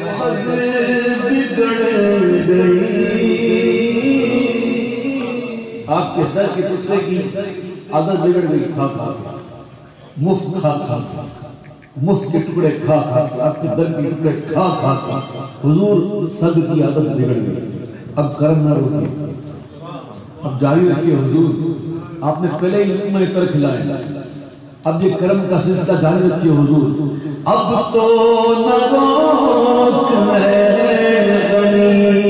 سب بگڑ گئی۔ آپ کے در کے کتے کی بگڑ گئی، کھا کھا مفت کھا کھا مفت کے ٹکڑے کھا کھا آپ کے در کے ٹکڑے کھا کھا کھا حضور صد کی عدد بگڑ گئی۔ اب کرم نہ روکے اب جاری رکھیے حضور۔ آپ نے پہلے ہی میں تر کھلائے۔ اب یہ کرم کا سلسلہ جاری رکھیے حضور۔ اب تو نہ روک میرے غریب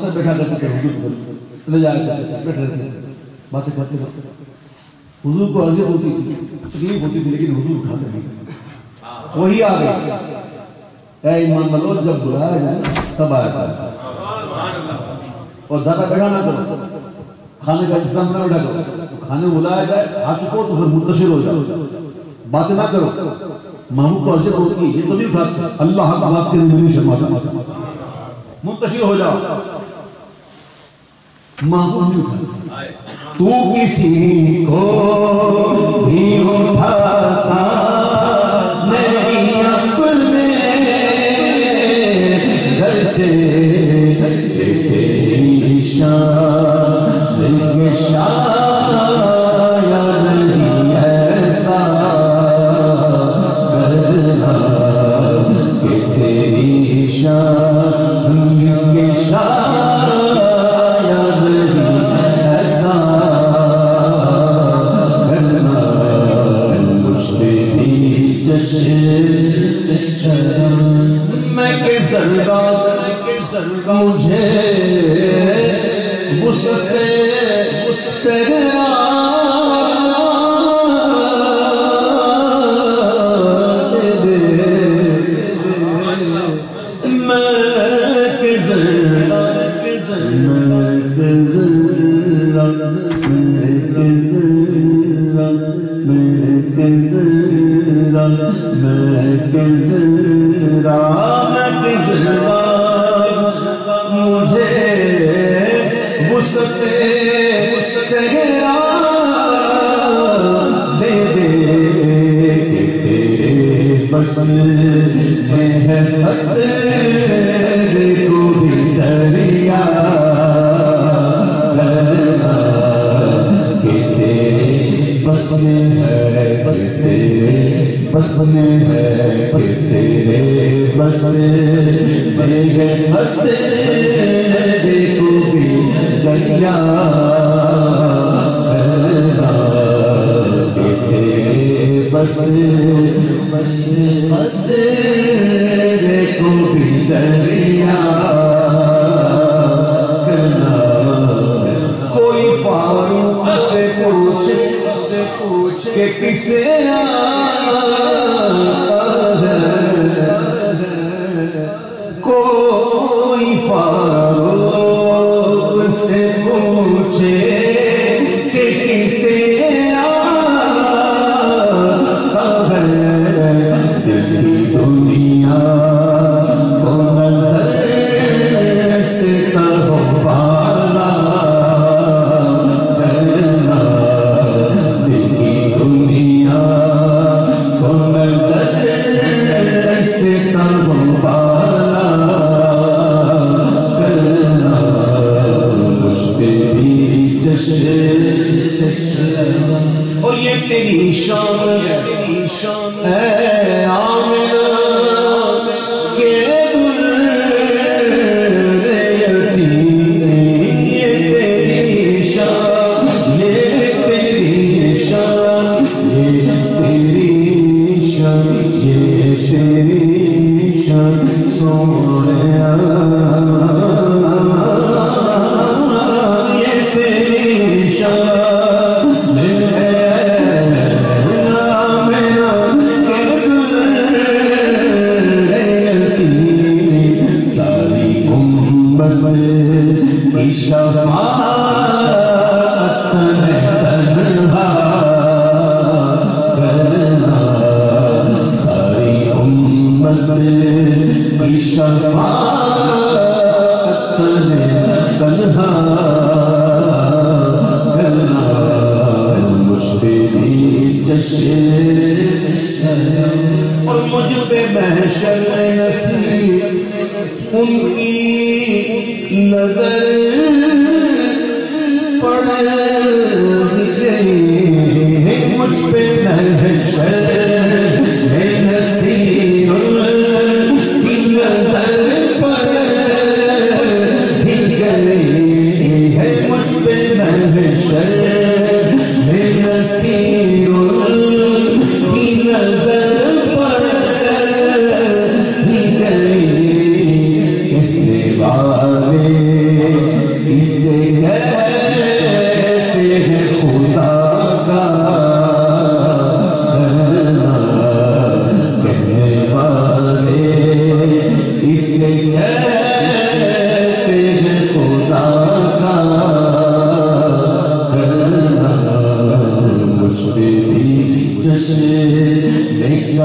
صحابہ کرام مقصد بیٹھا کرتے تھے، حضور پر۔ چلے جایا کرتے تھے، بیٹھے رہتے تھے۔ باتیں کرتے رہتے حضور کو عزیز ہوتی تھی، تکلیف ہوتی تھی، لیکن حضور اٹھاتے نہیں وہی آ گئے۔ اے ایمان والو، جب بلایا جائے تب آیا کرے اور زیادہ بیٹھا نہ کرو۔ کھانے کا انتظام نہ بیٹھا کرو۔ کھانے بلایا جائے آ چکو تو پھر منتشر ہو جاؤ باتیں نہ کرو۔ محمود کو عزت ہوتی ہے یہ تو نہیں اٹھاتے اللہ حق بات کے لیے نہیں شرماتا منتشر ہو جاؤ۔ محمود تو کسی کو بھی اٹھاتا۔ بس میں ہے کو بھی دریا کہ تیرے بس میں ہے، بس تیرے بس میں ہے، بس تیرے بس میں ہے خطرے کو بھی دریا تیرے بس بس۔ تیرے کو بھی دریا کرنا کوئی پاروں سے پوچھے سے پوچھ کہ کسے جشن اور یہ تیری شان بھی جشن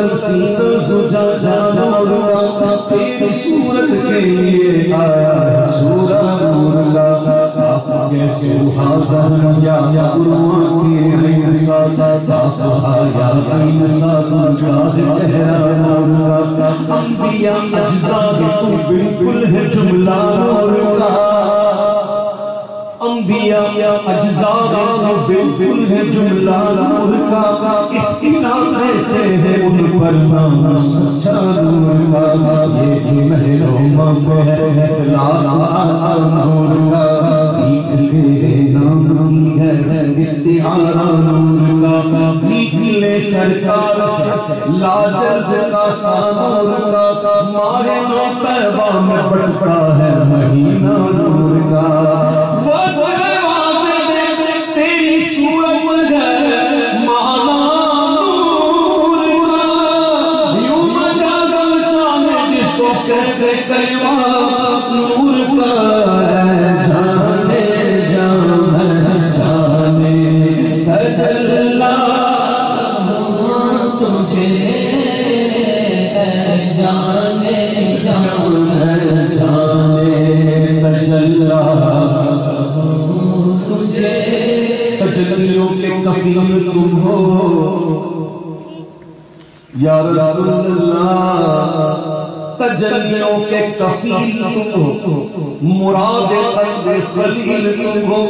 مشرق تنسیس زجا جا نور کا تیری صورت کے لیے آیا سورہ نور کا کیسے سہاگا یا قرآن کے عین ساسا ساسا یا عین ساسا کا چہرہ نور کا انبیاء اجزاء تو بالکل ہے جملہ نور کا۔ انبیاء اجزاء کا بالکل ہے جملہ نور کا۔ اس ہے ان پر نام سچا نور کا یہ ہے نور کا بھیک نام کی ہے استعارہ نور کا بھیک لے سرکار کا سانور کا مارے نو پیغام بڑھتا ہے مہینہ نور کا خيرا کے کفیل کو مراد قلب خلیل کو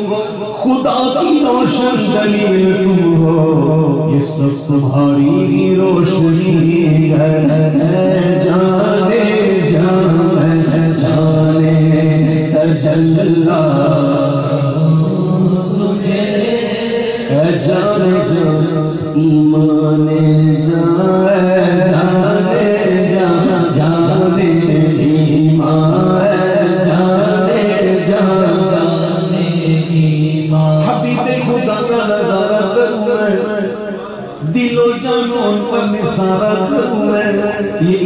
خدا کی روشن دلیل تم ہو۔ یہ سب تمہاری روشنی ہے۔ جانے جانے جانے تجلا تجھے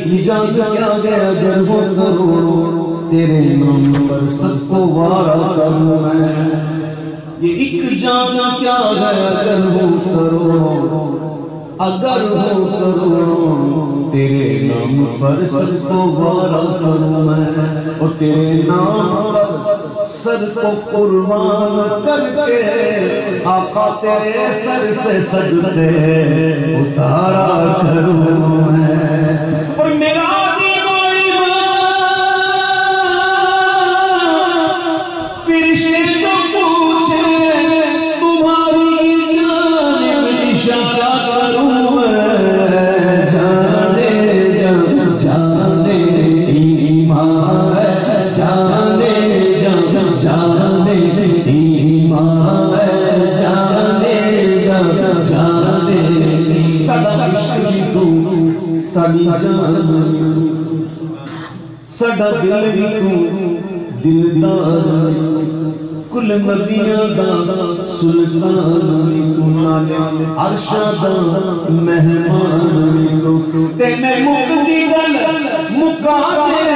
میں یہ کیا گیا اگر وہ کروں تیرے نام پر سب کو وارا کروں میں۔ یہ ایک جان کیا ہے اگر ہو کرو اگر ہو کرو تیرے نام پر سر کو وارا کروں میں۔ اور تیرے نام پر سر کو قربان کر کے آقا تیرے سر سے سجدے اتارا کروں سلطان تو نالے عرشا مہمان تو تے میں مکتی گل مکا دے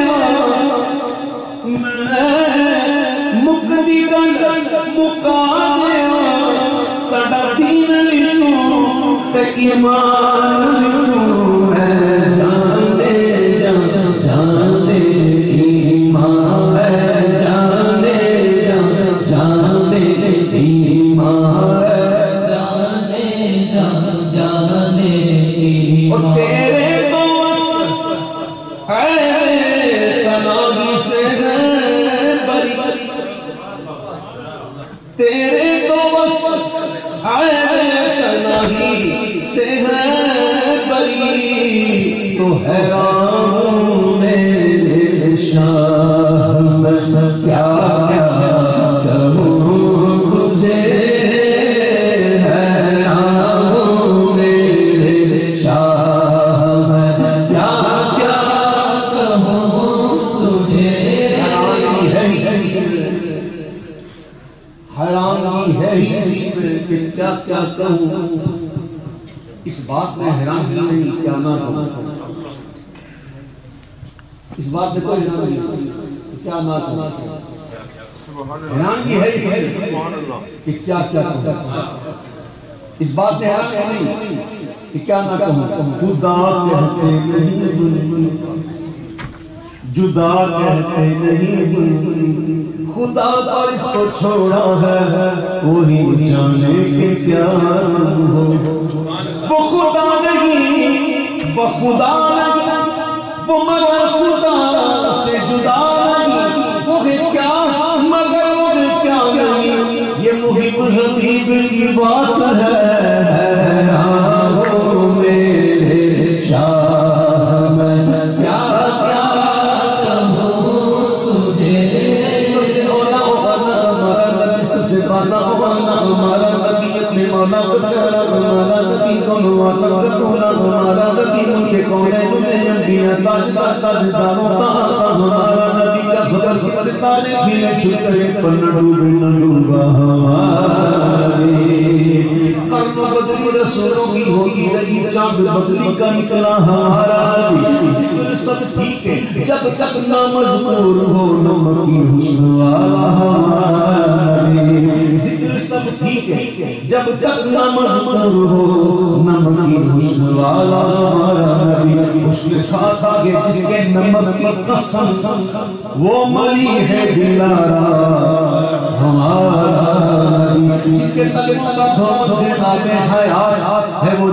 میں مکتی گل مکا سڑا دین لینو تے ایمان لینو اس بات سے کوئی حیران نہیں کہ کیا نہ کہوں حیرانی ہے اسی سے کہ کیا کیا کہوں۔ اس بات نے حیران ہے نہیں کہ کیا نہ کہوں۔ خدا کہتے نہیں۔ جدا کہتے نہیں۔ خدا پر اس کو چھوڑا ہے۔ وہی جانے کے کیا ہو۔ وہ خدا نہیں، وہ خدا نہیں۔ وہ مگر خدا سے جدا نہیں۔ وہ کیا مگر وہ کیا نہیں۔ یہ محب حبیب کی بات ہے۔ تاج تاج تاج داروں تا ہمارا نبی کا خبر کی پر تارے کھلے چھکے پر ڈوبے نہ ڈوبا بدری رسولوں کی ہوگی رہی چاند بدری کا نکلا ہمارا نبی ذکر سب ٹھیک ہے، جب تک نہ مجبور ہو نمکی حسن والا ہمارے ذکر سب ٹھیک ہے، جب تک نہ مجبور ہو نمکی حسن والا ہمارا نبی اس کے ساتھ آگے جس کے نمک کی قسم، وہ ملی ہے دلارا۔ ہمارا نبی جن کے کا دھوم حیات ہے وہ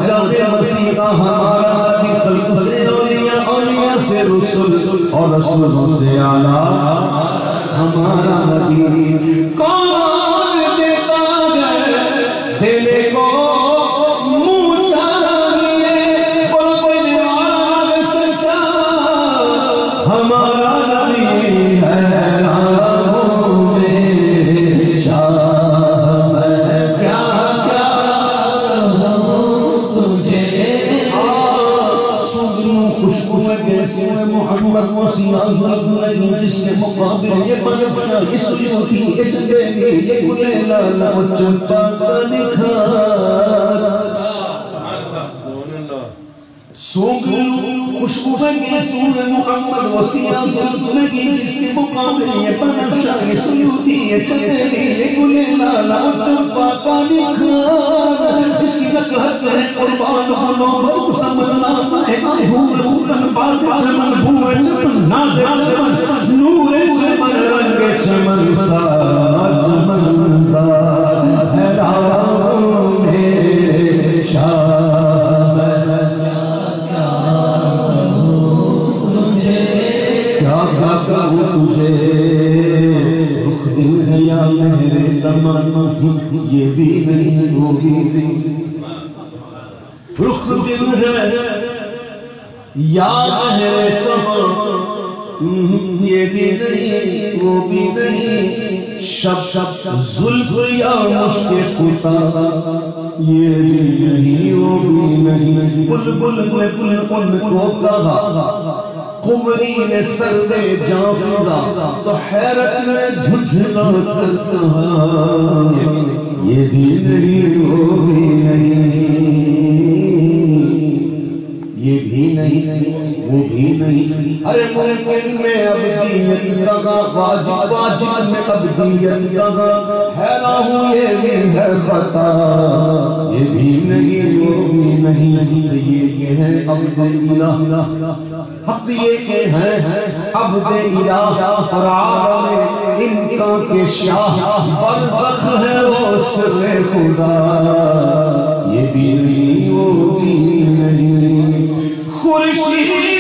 مسیح ہمارا نبی خلق سے اولیاء اولیاء سے رسول اور رسولوں سے آلہ ہمارا نبی کون دیتا ہے کو ہمارا نبی ہے بنفشا یہ سیوتی یہ گی یہ گلے لالا چمپا خوشبو کے سور محمد وسیع نہیں جس کے مقابل یہ بنفشا یہ سیوتی یہ چنگے یہ گلے لالا چمپا کا نکھار جس کی نکہت ہے قربان ہونو بہت سمجھنا ہے۔ آئے ہوں روکن بال چمن بھوئے چمن، ناز چمن، نور، چمن، رنگ، چمن سا چمن سا ہے راہ میرے یہ بھی نہیں وہ بھی رخ دل ہے۔ یاد ہے سب یہ بھی نہیں، وہ بھی نہیں۔ شب شب زلف یا مشک کتا یہ بھی نہیں، وہ بھی نہیں۔ بل بل نے بل ان کو کہا۔ قمری نے سر سے جانا تو حیرت نے جھجھلا کرتا یہ بھی نہیں وہ بھی نہیں۔ یہ بھی نہیں، وہ بھی نہیں۔ ارے ممکن میں ابدیت کا واجب واجب میں ابدیت کا حیران ہوں، یہ بھی ہے خطا۔ یہ بھی نہیں، وہ بھی نہیں۔ یہ یہ ہے عبد الہ حق یہ کہ ہیں عبد الہ اور عالم ان کا کے شاہ، برزخ ہے وہ سر خدا۔ یہ بھی نہیں، وہ 我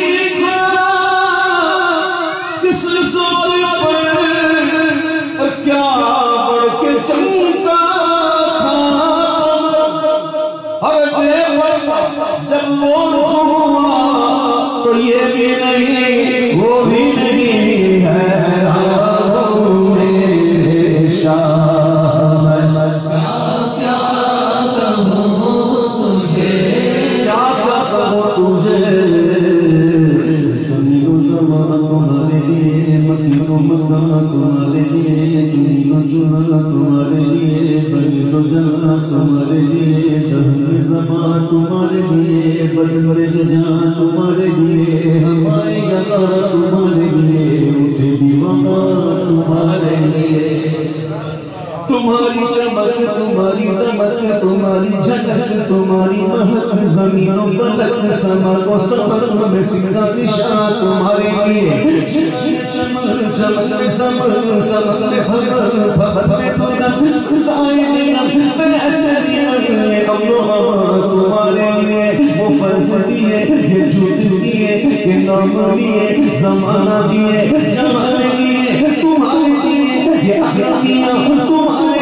تمہاری چمک تمہاری دمک جھلک تمہاری مہک زمین و فلک سمر و سمر میں سکھا نشان تمہارے لیے۔ چمن چمن سمر سمر میں پھر پھر میں دنم سزائے دنم میں ایسے یہ اللہ تمہارے لیے وہ فرض دیے یہ جھوٹ دیے یہ نام لیے زمانہ دیے جمال لیے تمہارے لیے۔ یہ احیانیاں تمہارے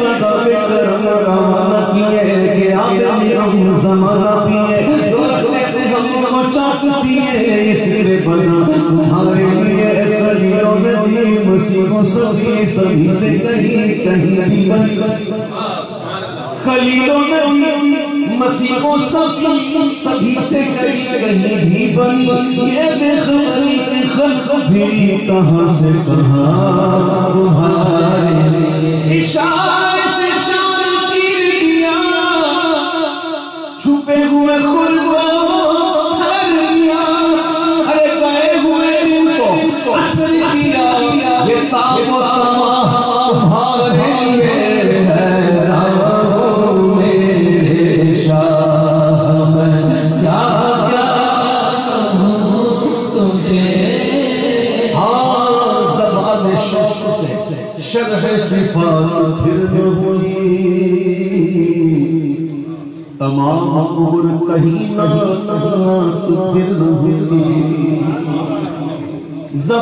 لیے صدا کرم روانہ کیے کہ آگے ہم زمانہ پیے۔ دولت ہم چاچ سیے یہ سرے بنا۔ تمہارے لیے خلیل و نبی مسیح و سبھی سبھی سے کہیں کہیں بھی۔ بن خلیل و نبی مسیح و سبھی سبھی سے کہیں کہیں بھی بن یہ بے خبری خلق بھی کہاں سے کہاں۔ تمہارے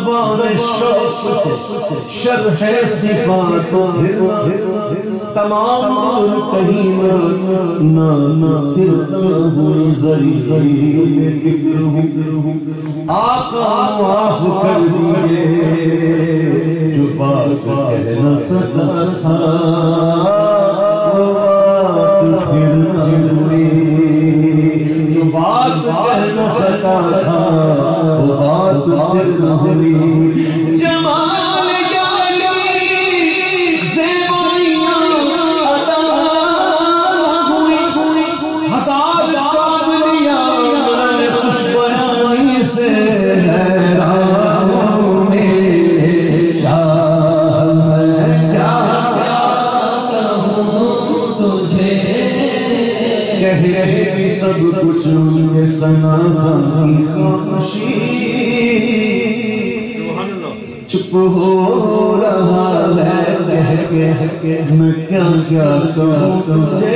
زبان شوق سے شرح صفات پھر تمام عمر کہیں نہ نہ نہ پھر نہ ہوئی غری غری فکر ہوں۔ آقا معاف کر دیئے جو بات کہہ نہ سکا تھا۔ کے میں کیا کیا کہوں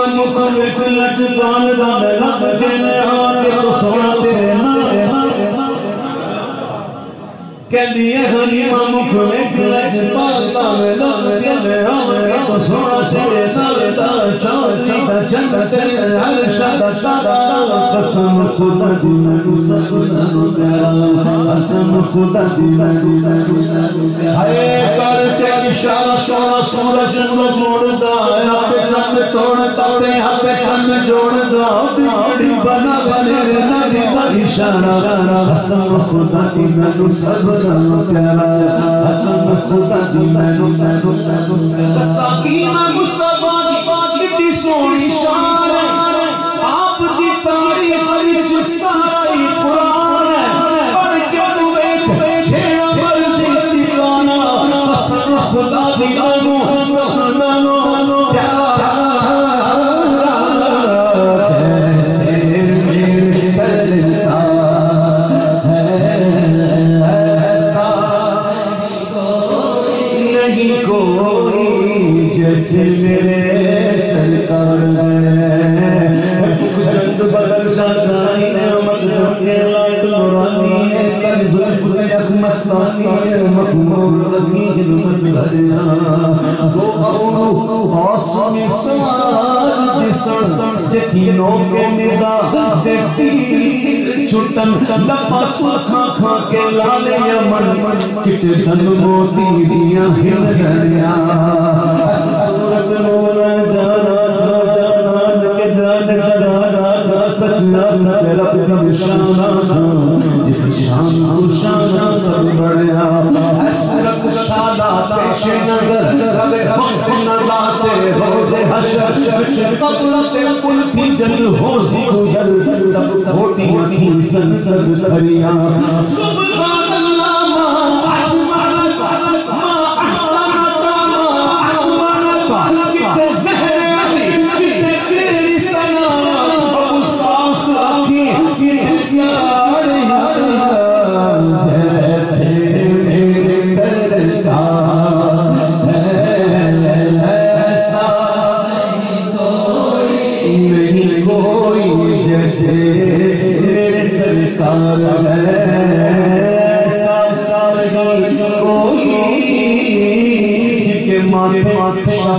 غلیباً کہ دیئے غلیباً مقرق لجبان دم لب دل آگے تو سونا تیرے نارے دا چاچی عرشا دا شادا قسم خدا دینا سب سنو تیرا قسم خدا دینا ہائے کر کے اشارہ سونا سورج نو جوڑدا ہے چند توڑ توڑتا تے ہپے چند جوڑدا بگڑی بنا بنے نبی دا اشارہ قسم خدا دی مینوں سب سنو پیارا قسم خدا دی مینوں مینوں مینوں سکینہ مصطفی 做你伤。لوگ کے ندا دیتی چھٹن لپا سوکھا کھا کے لالے یمن چٹن موتی دیا ہل گھڑیا سورت نور روز حشر قبل تے کل تھی جن ہو سی گزر سب کھوٹی تھی سنسد دھریا سبحان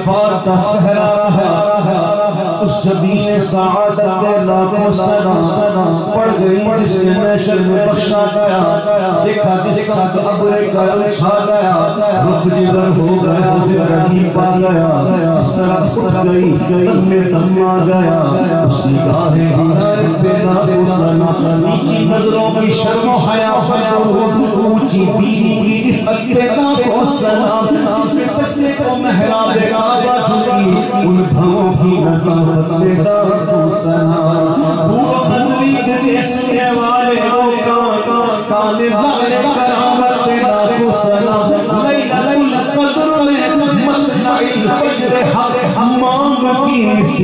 ماتھے کا سہرا ہے اس جبین سعادت کے لاکھوں صدا پڑ گئی جس کے محشر میں بخشا گیا۔ دیکھا جس کا عبر کرم چھا گیا۔ رخ جگر ہو گیا زندگی پا گیا۔ جس طرح اٹھ گئی، دم میں دم آ گیا۔ اس نگاہ ہدایت پہ نابو سنا۔ نیچی نظروں کی شرم و حیا حیا اونچی بیوی کی عفت پہ نابو سنا۔ جس میں سجدے کو محراب کعبہ جھکی ان بھاؤں کی نظارت پہ نابو سنا پورا بندری کے سنے والے کان کان کرامت پہ نابو سنا لیلہ لیلہ میں مطلع حق جس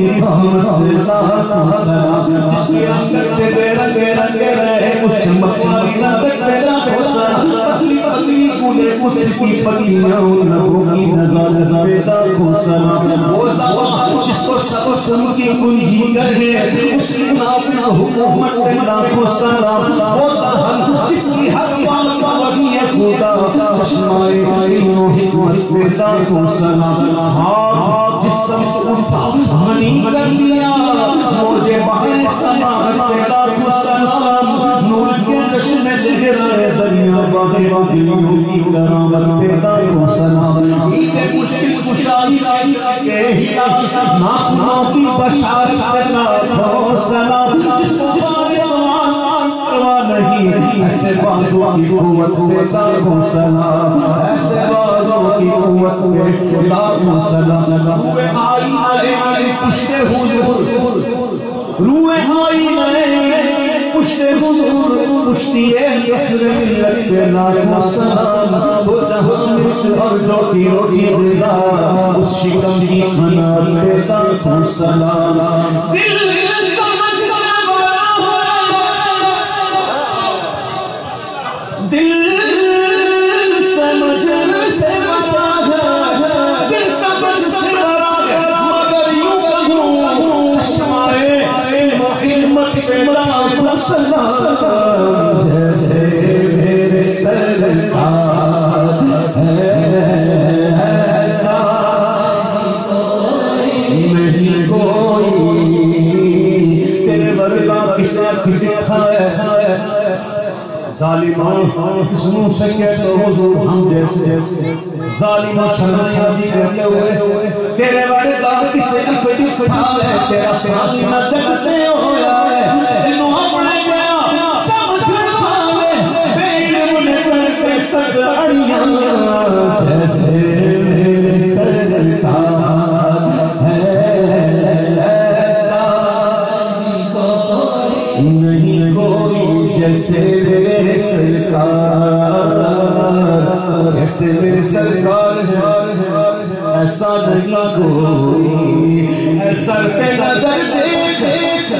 کے اندر رنگ رنگ رہے پتلی پتلی گلے کی پتیاں لبوں کی نظر وہ زبان جس کو سب سم کی کنجی اس کی حکومت وہ دہن جس کی ہر پال ہے خدا چشمائے علم و حکمت ہاں جس سب سب ہنی کر دیا مجھے بہر سماعت پہ لاکھوں سلام نور کے جشن چہرہ دریا باغ دلوں کی کرامت پہ لاکھوں سلام عید مشکل کشائی کے ہلا ناخنوں کی بشارت پہ لاکھوں سلام جس کو نہیں ایسے بازوں کی قوت پہ لاکھوں سلام ایسے بازوں کی قوت پہ لاکھوں سلام روح آئی آئے آئے پشت حضور روح آئی آئے پشت حضور پشتی قصر ملت پہ لاکھوں سلام وہ جہاں اور جو کی روٹی رضا اس شکم کی خنات پہ لاکھوں سلام دل ظالم شرم شادی کرتے ہوئے تیرے ورگا کسے کسے ہے، تیرا سیاسی نہ جگتے ہویا جیسے میرے سرکار ہے۔ ایسا نہیں کوئی۔ ایسا پہ نظر دیکھ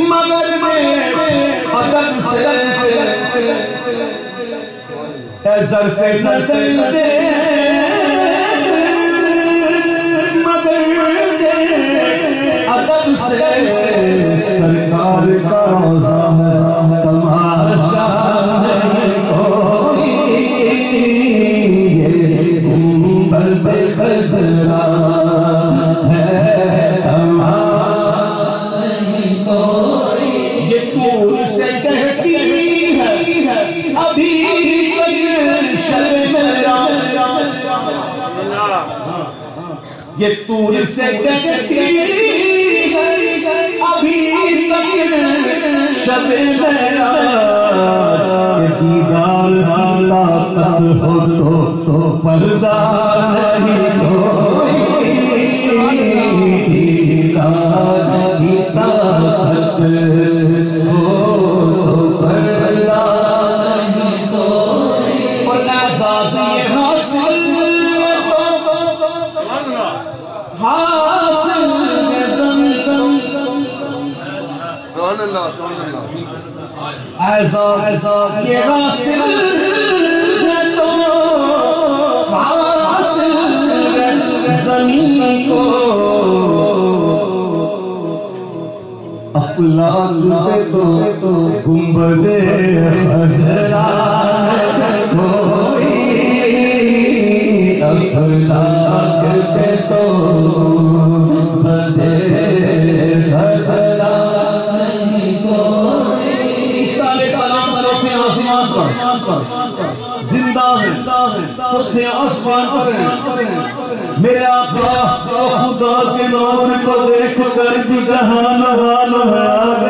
مگر میں ادب سے ایسا پہ نظر دیکھ مگر دے ادب سے سرکار کا سے کہتی ہے ابھی تک شب میرا یہ دیدار کی طاقت ہو تو تو پردہ۔ گنبد خزرا کوئی افلاک پہ تو نہیں کوئی آسمان پر زندہ ہیں چوتھے آسمان پر ہیں میرے آقا خدا کے نور کو دیکھ کر بھی جہان حال ہے۔ آ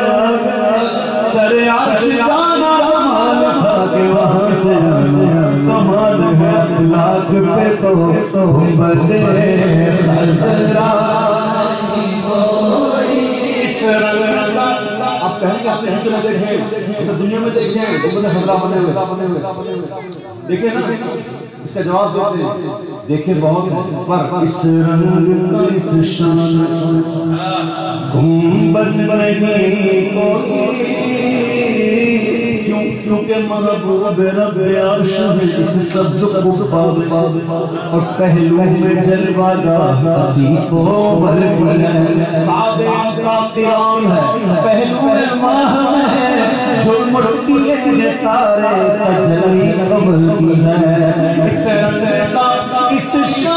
پہ تو تم بردے حضرہ آپ کہیں گے آپ کہیں کہ نہ دیکھیں دنیا میں دیکھیں گمبد حضرہ بنے ہوئے دیکھیں نا اس کا جواب دیتے ہیں دیکھیں بہت پر اس رنگ اس شان گمبد نہیں کوئی کیونکہ مربوب رب عرش ہے، اس سبز کو پاوے اور پہلو میں جلوہ گاہ عتیق و برکن ہے۔ سابعہ کا قیام ہے، پہلو میں ماہم ہے جھوم اٹھتی ہے یہ تارے تجلی قبر کی ہے۔ اس رسے کا اس شاہ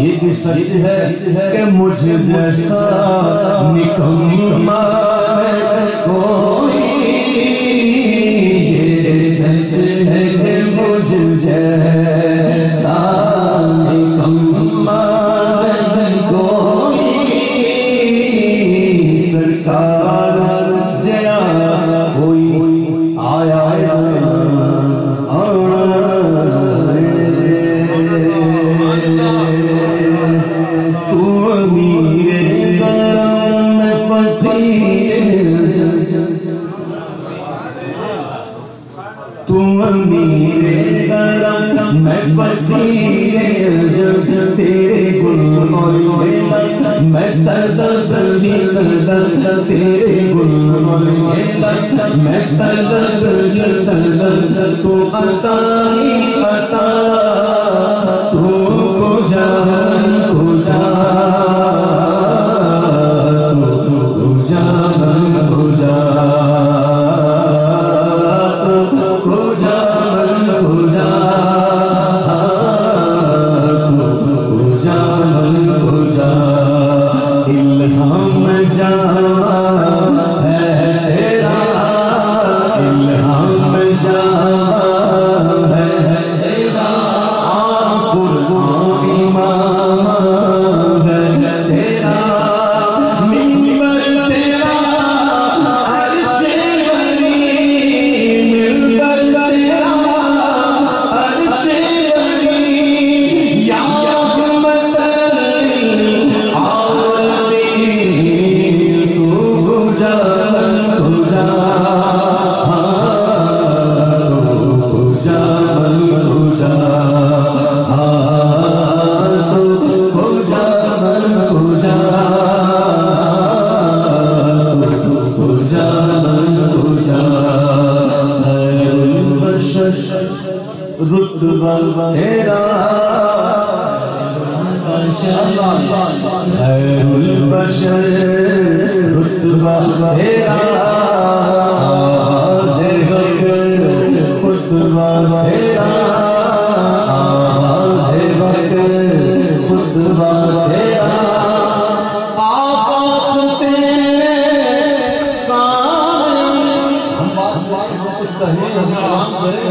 یہ بھی سچ ہے کہ مجھے جیسا نکمہ ہے کوئی یہ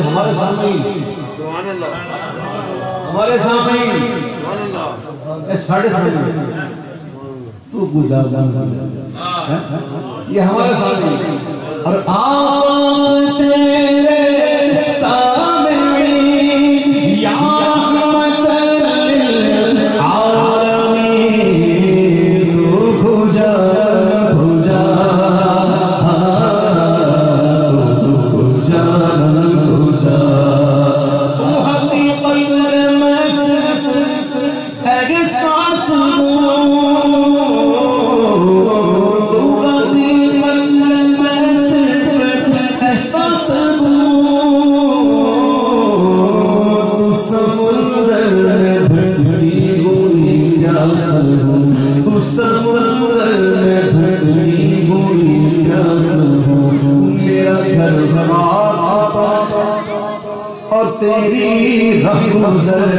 ہمارے سامنے ہمارے سامنے ساڑھے تو گزار یہ ہمارے سامنے اور آپ تیرے 사 Sir,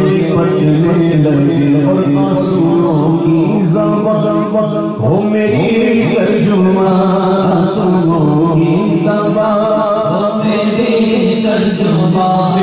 ہو میری ترجمہ سنو ہی تباہ ہو میری ترجمہ۔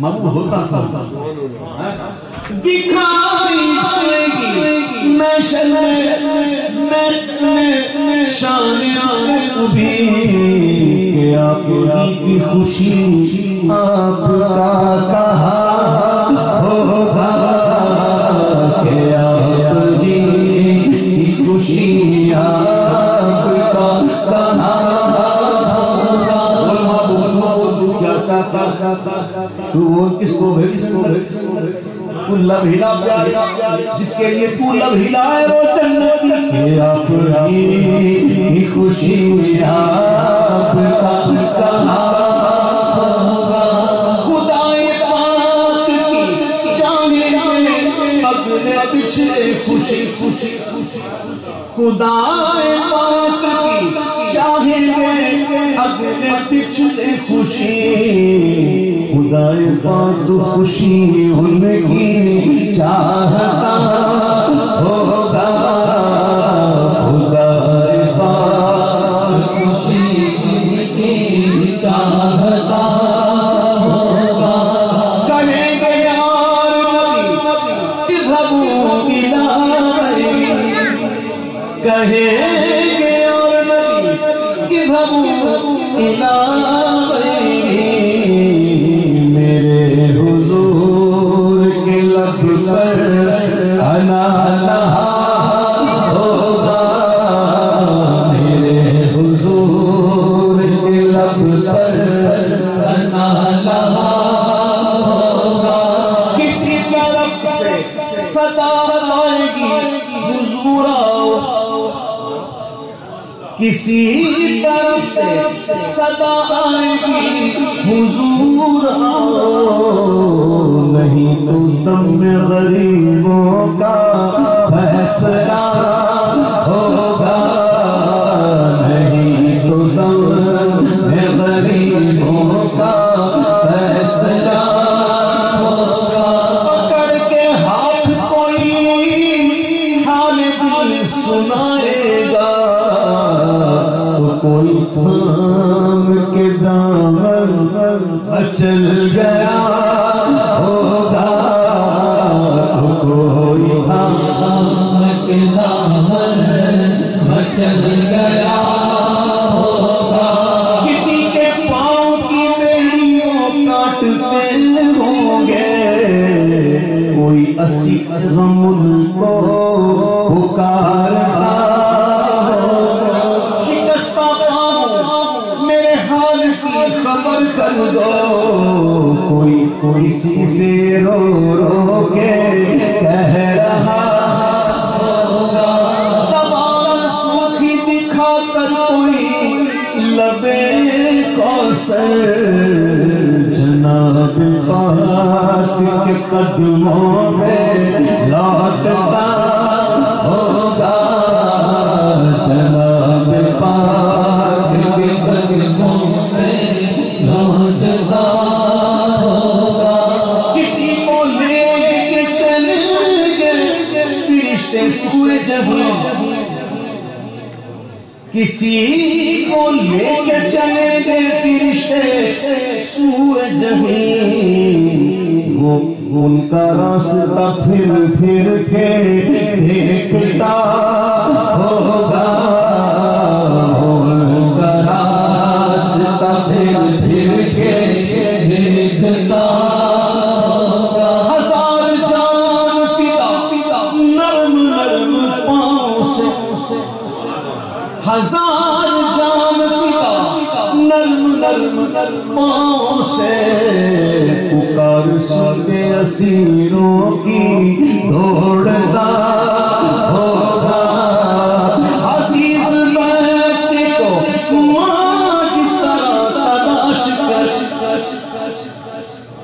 ہے ہوتا تھا۔ دکھائی میں شن میں شانیاں ابھی کہ آپ کی خوشی کس کو بھیج کس کو بھیج تو لب ہلا پیارا جس کے لیے تو لب ہلائے وہ جنتی کہ آپ ہی خوشی آپ کا کہا خدائے پاک کی چاہے اگلے پچھلے خوشی خوشی خدائے پاک کی چاہے اگلے پچھلے خوشی۔ خدائے پاک خوشی ان کی چاہتا ہوگا۔ کسی طرف صدا آئے گی حضور آؤ۔ نہیں تو تم غریبوں کا فیصلہ ہوگا۔ قدموں میں لوٹتا ہوگا، جناب پاک کے قدموں میں لوٹتا ہوگا۔ کسی کو لے کے چلیں گے فرشتے سوئے جہاں کسی کو لے کے چلیں گے فرشتے سوئے جہاں وہ ان کا راستہ پھر پھر کے دیکھتا ہوگا اسیروں کی دوڑتا ہوگا عزیز بچے کو ماں جس طرح تلاش کر۔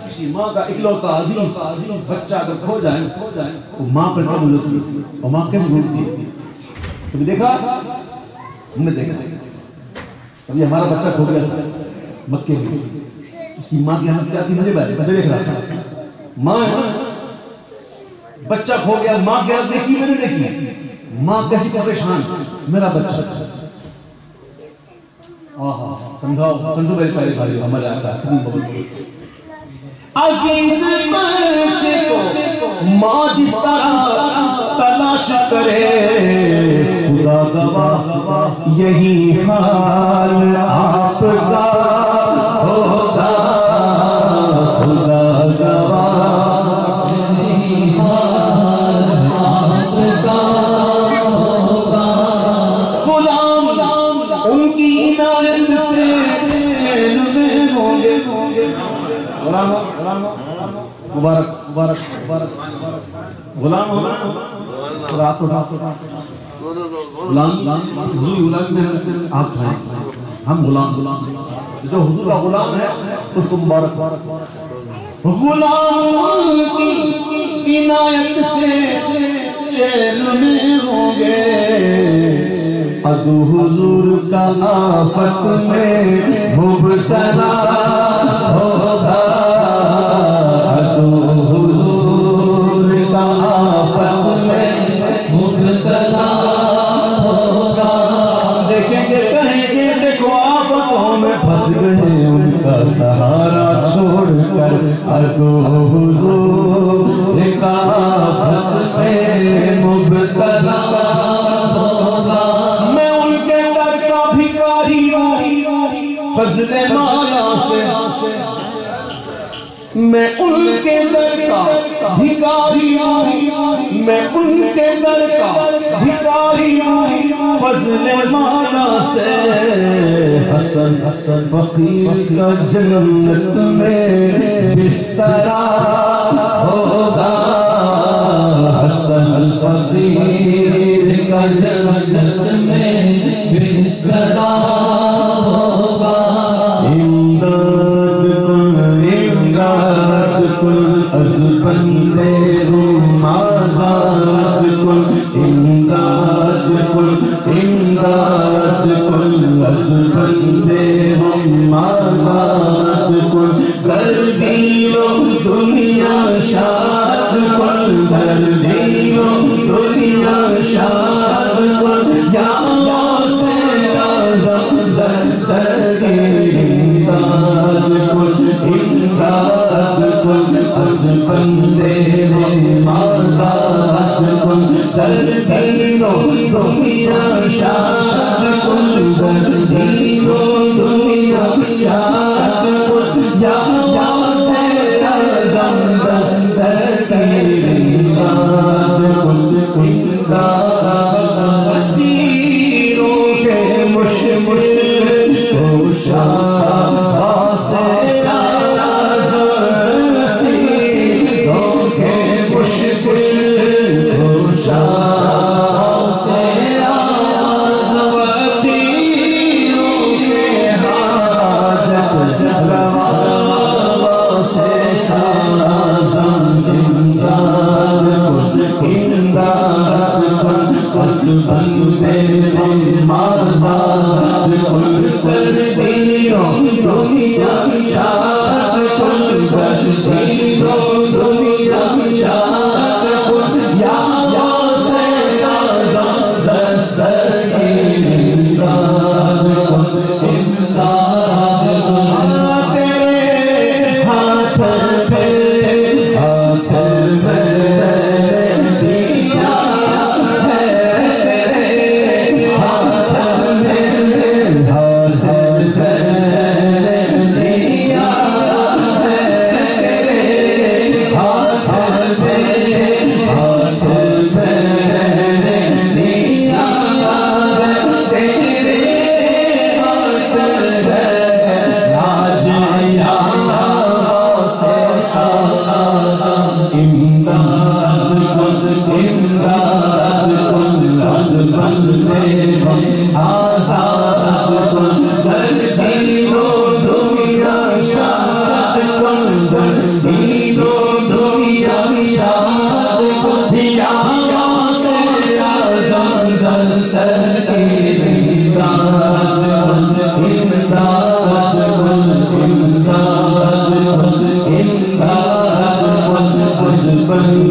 کسی ماں کا اکلوتا عزیز بچہ اگر کھو جائے، وہ ماں پر کب ہوتی ہے اور ماں کیسے ڈھونڈتی ہے؟ کبھی دیکھا؟ ہم نے دیکھا۔ کبھی ہمارا بچہ کھو گیا۔ تھا مکے میں۔ اس کی ماں کی حالت کیا تھی؟ مجھے بھائی میں دیکھ رہا تھا۔ ماں بچہ کھو گیا، ماں کیا دیکھی میں نے دیکھی ماں کیسی پریشان؟ میرا بچہ۔ آہا، سمجھاؤ سمجھو میرے پہلے بھائی ہمارے ہے کبھی بہت عزیز بچے کو ماں جس طرح تلاش کرے، خدا گواہ، یہی حال آپ کا۔ مبارک غلام غلام، حضور غلام ہم غلام غلام جو حضور کا غلام ہے، اس کو مبارک۔ غلام کی عنایت سے چین میں ہوں گے۔ اب حضور کا آفت میں مبتلا ہوگا۔ اب فضل مانا سے حسن حسن فقیر کا جنت میں بسترا ہوگا۔ حسن فقیر کا جنت میں Спасибо.